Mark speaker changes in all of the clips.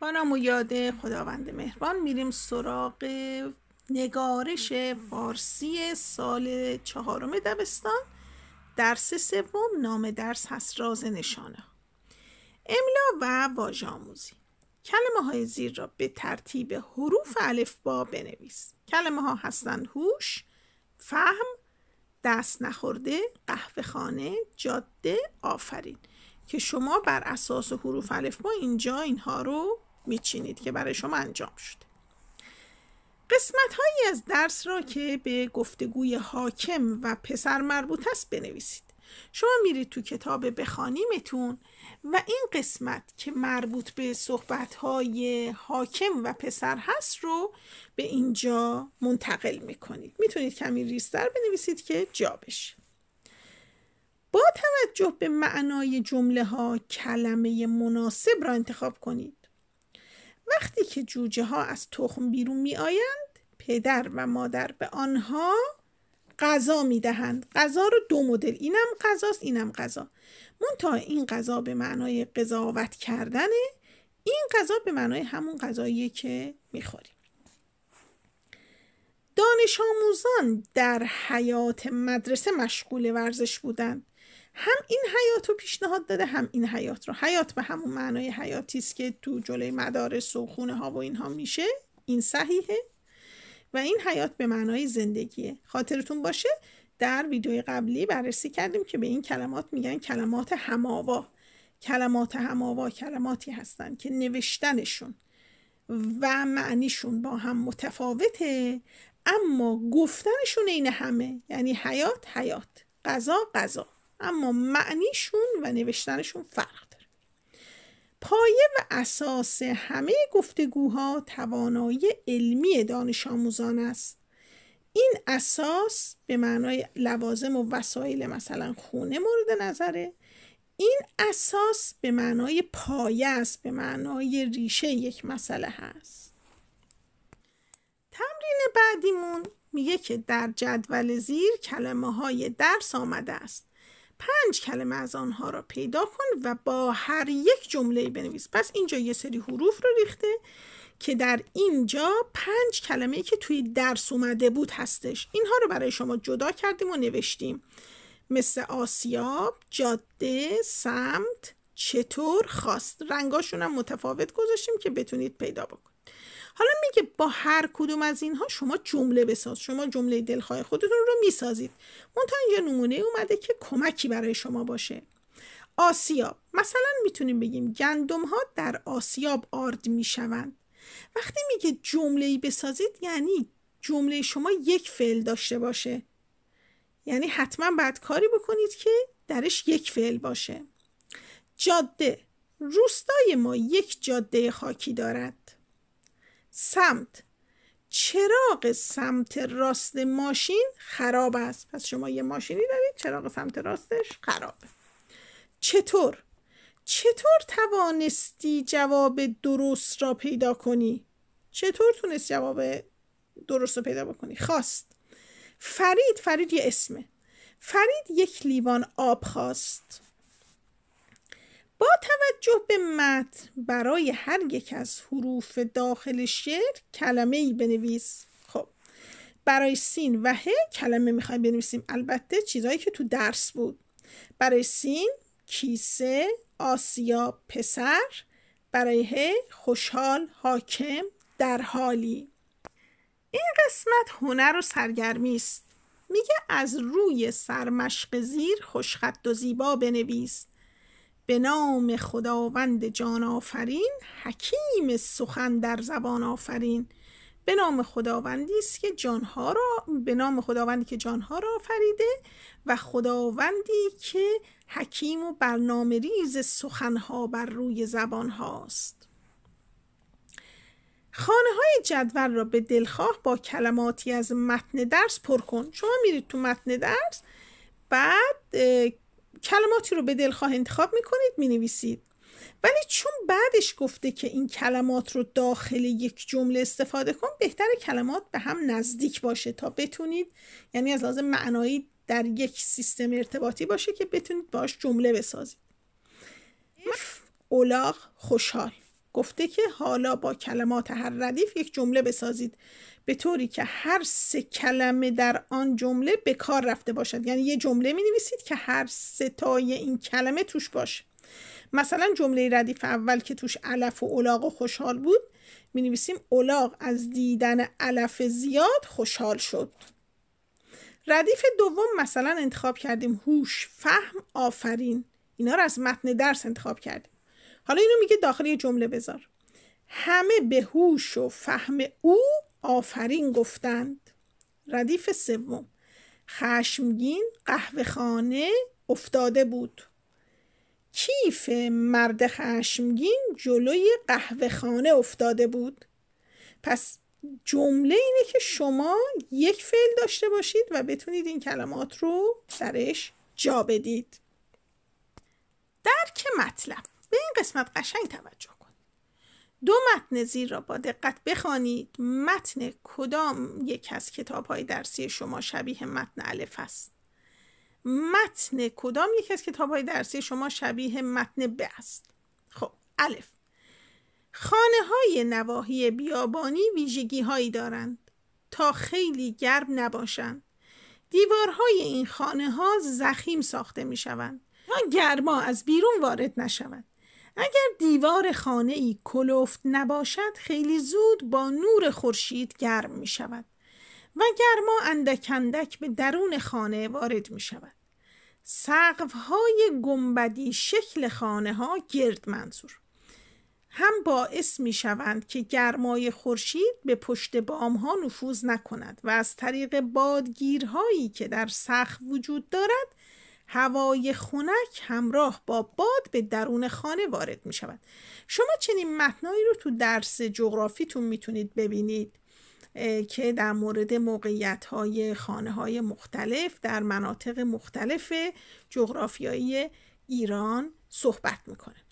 Speaker 1: با نام و یاد خداوند مهربان میریم سراغ نگارش فارسی سال چهارم دبستان درس سوم نام درس هست راز نشانه. املا و واژه آموزی. کلمه های زیر را به ترتیب حروف الف با بنویس. کلمه ها هستند هوش فهم دست نخورده قهوه خانه جاده آفرین. که شما بر اساس حروف الف با اینجا اینها رو میچینید که برای شما انجام شده. قسمت هایی از درس را که به گفتگوی حاکم و پسر مربوط است بنویسید. شما میرید تو کتاب بخانیمتون و این قسمت که مربوط به صحبت های حاکم و پسر هست رو به اینجا منتقل می‌کنید. می‌تونید کمی ریستر بنویسید که جا بشه. با توجه به معنای جمله ها کلمه مناسب را انتخاب کنید. وقتی که جوجه ها از تخم بیرون می آیند پدر و مادر به آنها غذا می دهند. غذا رو دو مدل اینم غذاست اینم غذا. منتها این غذا به معنای قضاوت کردنه این غذا به معنای همون غذاییه که می‌خوریم دانش آموزان در حیات مدرسه مشغول ورزش بودند. هم این حیات رو پیشنهاد داده هم این حیات رو. حیات به همون معنای حیاتی است که تو جلوی مدارس و خونه ها و اینها میشه. این صحیحه. و این حیات به معنای زندگیه. خاطرتون باشه در ویدیوی قبلی بررسی کردیم که به این کلمات میگن کلمات هماوا. کلمات هماوا کلماتی هستند که نوشتنشون و معنیشون با هم متفاوته اما گفتنشون این همه. یعنی حیات حیات. غذا غذا. اما معنیشون و نوشتنشون فرق داره. پایه و اساس همه گفتگوها توانایی علمی دانش آموزان است. این اساس به معنای لوازم و وسایل مثلا خونه مورد نظره. این اساس به معنای پایه است به معنای ریشه یک مسئله هست. تمرین بعدیمون میگه که در جدول زیر کلمه های درس آمده است. پنج کلمه از آنها را پیدا کن و با هر یک جمله بنویس. پس اینجا یه سری حروف رو ریخته که در اینجا پنج کلمه که توی درس اومده بود هستش. اینها رو برای شما جدا کردیم و نوشتیم. مثل آسیاب، جاده، سمت، چطور، خواست. رنگاشون هم متفاوت گذاشتیم که بتونید پیدا بکنید. حالا میگه با هر کدوم از اینها شما جمله بساز شما جمله دلخواه خودتون رو می‌سازید. منتها اینجا نمونه اومده که کمکی برای شما باشه. آسیاب. مثلا می‌تونیم بگیم گندم ها در آسیاب آرد می‌شوند. وقتی میگه جمله ای بسازید یعنی جمله شما یک فعل داشته باشه. یعنی حتما باید کاری بکنید که درش یک فعل باشه. جاده. روستای ما یک جاده خاکی دارد. سمت. چراغ سمت راست ماشین خراب است. پس شما یه ماشینی دارید چراغ سمت راستش خرابه. چطور؟ چطور توانستی جواب درست را پیدا کنی؟ چطور تونست جواب درست رو پیدا بکنی؟ خواست. فرید فرید یه اسمه. فرید یک لیوان آب خواست. با توجه به متن برای هر یک از حروف داخل شعر کلمه ای بنویس. خب برای سین و ه کلمه می‌خوایم بنویسیم. البته چیزهایی که تو درس بود. برای سین کیسه آسیا پسر. برای ه خوشحال حاکم در حالی. این قسمت هنر و سرگرمی است. میگه از روی سرمشق زیر خوشخط و زیبا بنویس. به نام خداوند جان آفرین حکیم سخن در زبان آفرین. به نام خداوندی است که جانها را به نام خداوندی که جانها را آفریده و خداوندی که حکیم و برنامه ریز سخنها بر روی زبان هاست خانه های جدول را به دلخواه با کلماتی از متن درس پر کن. شما میرید تو متن درس بعد کلماتی رو به دلخواه انتخاب می‌کنید می‌نویسید. ولی چون بعدش گفته که این کلمات رو داخل یک جمله استفاده کن بهتر کلمات به هم نزدیک باشه تا بتونید یعنی از لازم معنایی در یک سیستم ارتباطی باشه که بتونید باش جمله بسازید. اف اولاغ خوشحال. گفته که حالا با کلمات هر ردیف یک جمله بسازید. به طوری که هر سه کلمه در آن جمله به کار رفته باشد. یعنی یه جمله می نویسید که هر ستای این کلمه توش باشه. مثلا جمله ردیف اول که توش علف و اولاغ و خوشحال بود می نویسیم اولاغ از دیدن علف زیاد خوشحال شد. ردیف دوم مثلا انتخاب کردیم هوش فهم آفرین. اینا رو از متن درس انتخاب کردیم. حالا اینو میگه داخل یه جمله بذار. همه به هوش و فهم او آفرین گفتند. ردیف سوم. خشمگین قهوه خانه افتاده بود. کیف مرد خشمگین جلوی قهوه خانه افتاده بود. پس جمله اینه که شما یک فعل داشته باشید و بتونید این کلمات رو درش جا بدید. درک مطلب. به این قسمت قشنگ توجه کنید دو متن زیر را با دقت بخوانید. متن کدام یک از کتاب های درسی شما شبیه متن الف است؟ متن کدام یک از کتاب های درسی شما شبیه متن ب است؟ خب الف. خانه های نواحی بیابانی ویژگی هایی دارند تا خیلی گرم نباشند. دیوارهای این خانه ها زخیم ساخته می شوند یا گرما از بیرون وارد نشود اگر دیوار خانه ای کلفت نباشد خیلی زود با نور خورشید گرم می شود و گرما اندک اندک به درون خانه وارد می شود سقف های گنبدی شکل خانه ها گرد منظور. هم باعث می شوند که گرمای خورشید به پشت بام ها نفوذ نکند و از طریق بادگیرهایی که در سقف وجود دارد هوای خنک همراه با باد به درون خانه وارد می شود شما چنین متنایی رو تو درس جغرافیتون می‌تونید ببینید که در مورد موقعیت های خانه های مختلف در مناطق مختلف جغرافیایی ایران صحبت می‌کنه.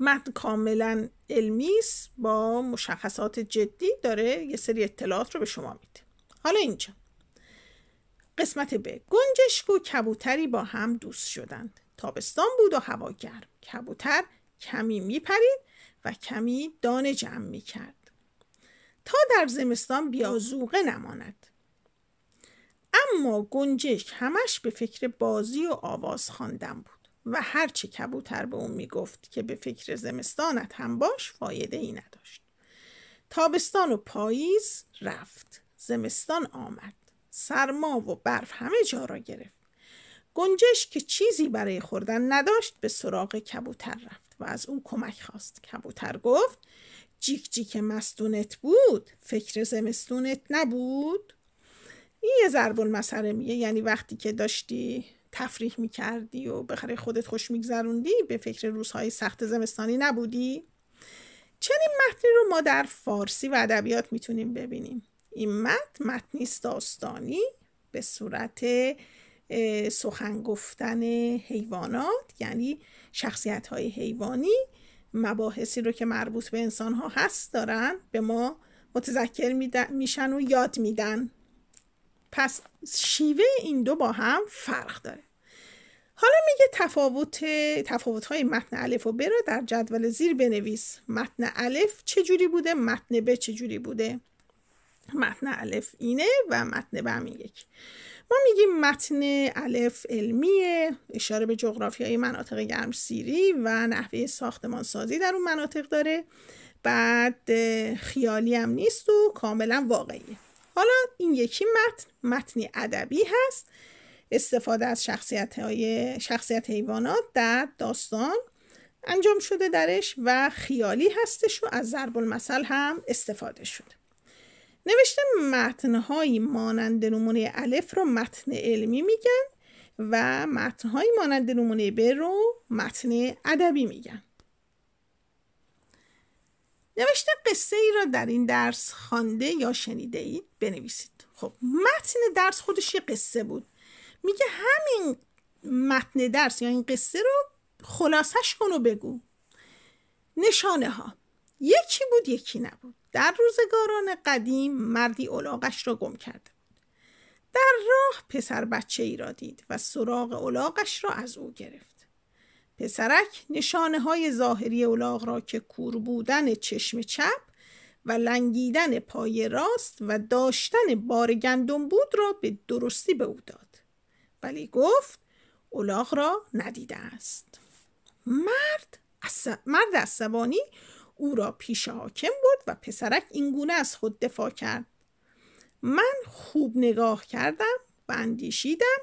Speaker 1: متن کاملا علمی با مشخصات جدی داره یه سری اطلاعات رو به شما میده. حالا اینجا. قسمت ب. گنجشک و کبوتری با هم دوست شدند. تابستان بود و هوا گرم. کبوتر کمی میپرید و کمی دانه جمع می‌کرد. تا در زمستان بیازوقه نماند. اما گنجشک همش به فکر بازی و آواز خواندن بود و هرچه کبوتر به اون می‌گفت که به فکر زمستانت هم باش فایده ای نداشت. تابستان و پاییز رفت. زمستان آمد. سرما و برف همه جا را گرفت. گنجش که چیزی برای خوردن نداشت به سراغ کبوتر رفت و از اون کمک خواست. کبوتر گفت جیک جیک مستونت بود؟ فکر زمستونت نبود؟ این یه ضرب المثله میگه یعنی وقتی که داشتی تفریح می‌کردی و بخره خودت خوش میگذروندی به فکر روزهای سخت زمستانی نبودی؟ چنین متنی رو ما در فارسی و ادبیات می‌تونیم ببینیم. این متن متنی داستانی به صورت سخن گفتن حیوانات یعنی شخصیت های حیوانی مباحثی رو که مربوط به انسان ها هست دارن به ما متذکر میشن و یاد میدن. پس شیوه این دو با هم فرق داره. حالا میگه تفاوت تفاوت های متن الف و ب رو در جدول زیر بنویس. متن الف چجوری بوده؟ متن ب چجوری بوده؟ متن الف اینه و متن ب همین یک. ما میگیم متن الف علمیه اشاره به جغرافی های مناطق گرم سیری و نحوه ساختمان سازی در اون مناطق داره. بعد خیالی هم نیست و کاملا واقعیه. حالا این یکی متن متنی ادبی هست. استفاده از شخصیت, های شخصیت حیوانات در داستان انجام شده درش و خیالی هستش و از ضرب المثل هم استفاده شده. نوشته متنهایی مانند نمونه الف رو متن علمی میگن و متنهایی مانند نمونه ب رو متن ادبی میگن. نوشته قصه ای را در این درس خوانده یا شنیده اید؟ بنویسید. خب متن درس خودش یه قصه بود. میگه همین متن درس یا این قصه رو خلاصش کن و بگو. نشانه ها یکی بود یکی نبود. در روزگاران قدیم مردی اولاغش را گم کرده بود. در راه پسر بچه ای را دید و سراغ اولاغش را از او گرفت. پسرک نشانه های ظاهری اولاغ را که کور بودن چشم چپ و لنگیدن پای راست و داشتن بار گندم بود را به درستی به او داد. ولی گفت اولاغ را ندیده است. مرد مرد عصبانی او را پیش حاکم برد و پسرک اینگونه از خود دفاع کرد. من خوب نگاه کردم و اندیشیدم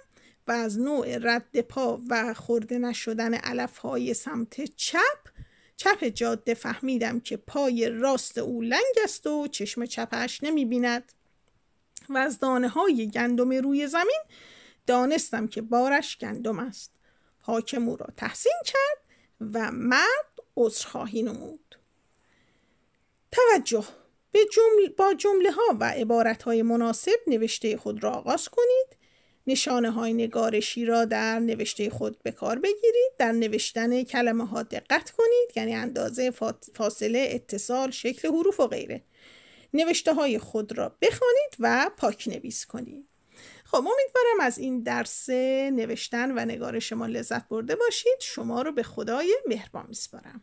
Speaker 1: و از نوع رد پا و خورده نشدن علف های سمت چپ چپ جاده فهمیدم که پای راست او لنگ است و چشم چپش نمی بیند. و از دانه های گندم روی زمین دانستم که بارش گندم است. حاکم او را تحسین کرد و مرد عذرخواهی نمود. توجه. به جمل با جمله ها و عبارت های مناسب نوشته خود را آغاز کنید. نشانه های نگارشی را در نوشته خود به کار بگیرید. در نوشتن کلمه ها دقت کنید. یعنی اندازه فاصله اتصال شکل حروف و غیره. نوشته های خود را بخوانید و پاک نویس کنید. خب امیدوارم از این درس نوشتن و نگارش ما لذت برده باشید. شما رو به خدای مهربان میسپارم.